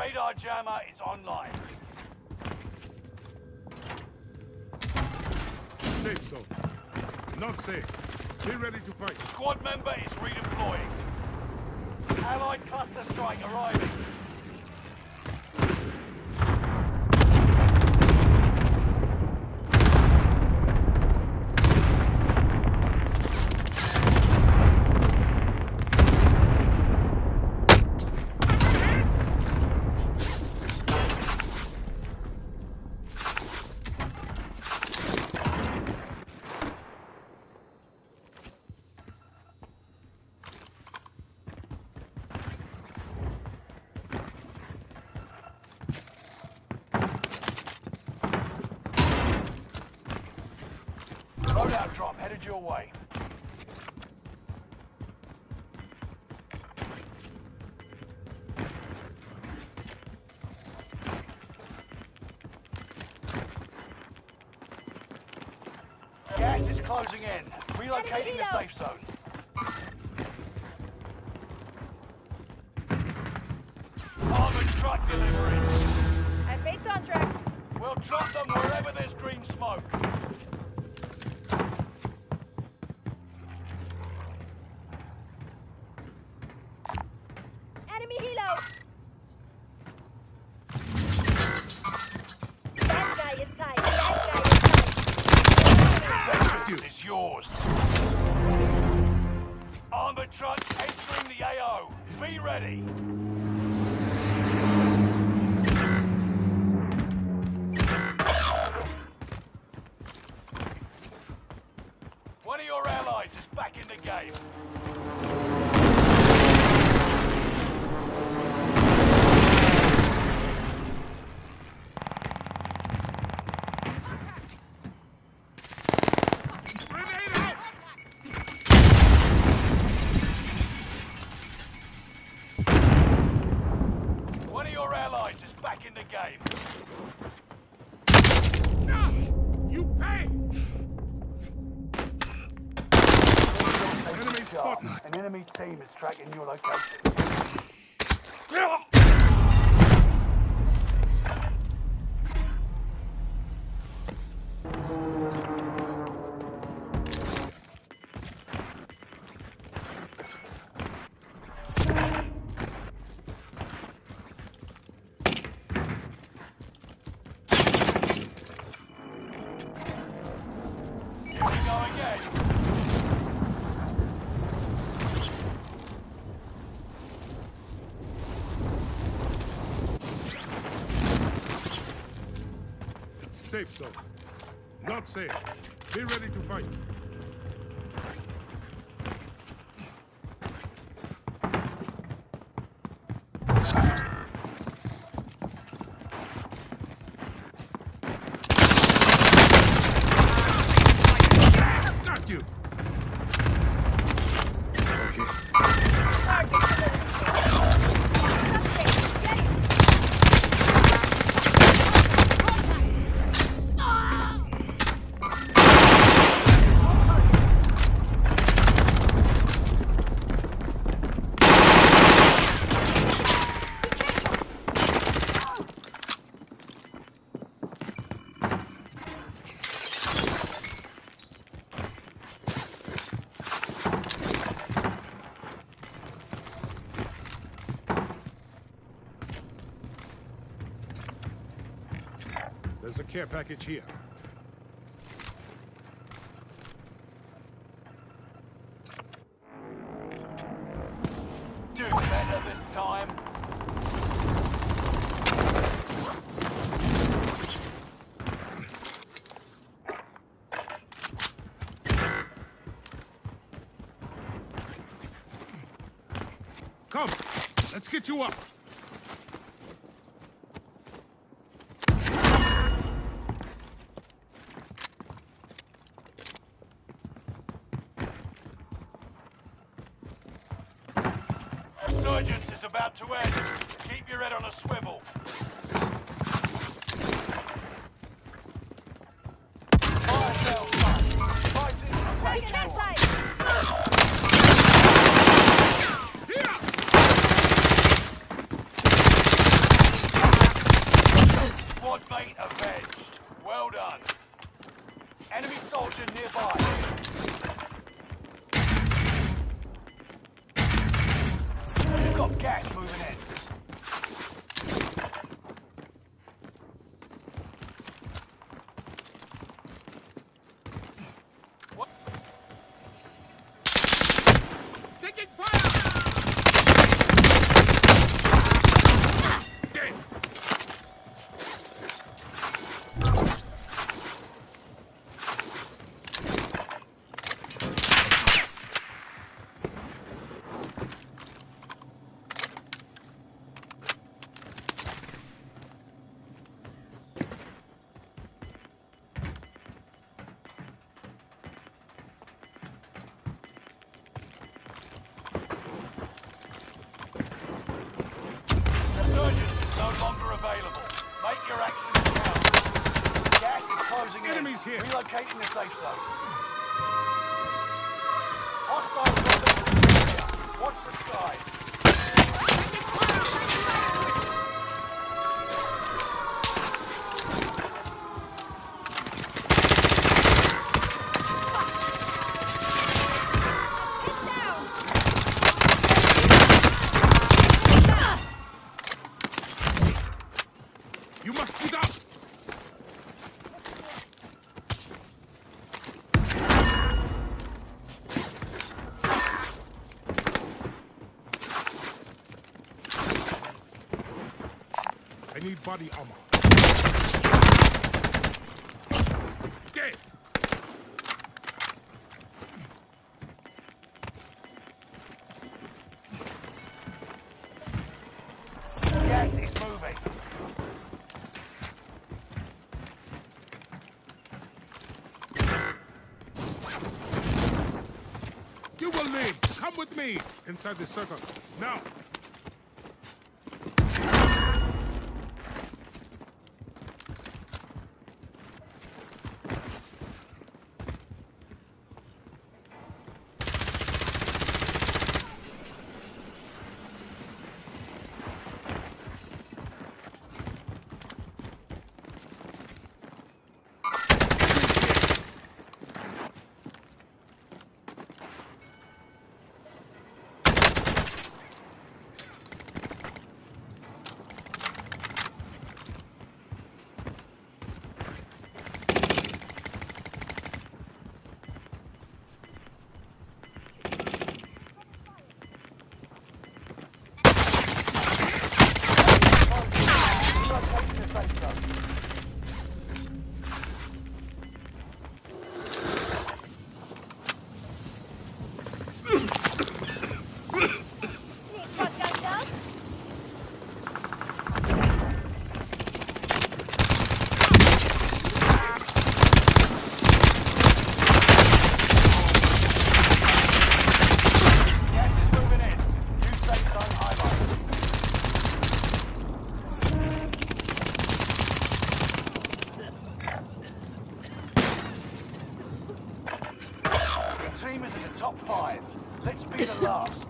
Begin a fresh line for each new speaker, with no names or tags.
radar jammer is online.
Safe zone. Not safe. Be ready to fight.
Squad member is redeploying. Allied cluster strike arriving. Loadout drop headed your way. Gas is closing in. Relocating the safe zone. Armored truck delivery.
I've made contract.
We'll drop them wherever there's green smoke. Armored truck entering the AO. Be ready. The game.
You pay! Enemy spotted.
An enemy team is tracking your location.
Safe zone. Not safe. Be ready to fight. Got you! Okay. There's a care package here.
Do better this time.
Come, let's get you up.
Resurgence is about to end. Keep your head on a swivel.
Avenged. Well
done. Enemy soldier nearby. Available. Make your actions count. Gas is closing in.
Enemies here.
Relocating the safe zone.
I need body armor. Dead!
Gas is moving.
You will live! Come with me! Inside the circle. Now!
Relocating the safe zone.
Need shotgun shells?
Gas is moving in. New safe zone highlighted. Your team is in the top five. Let's be the last.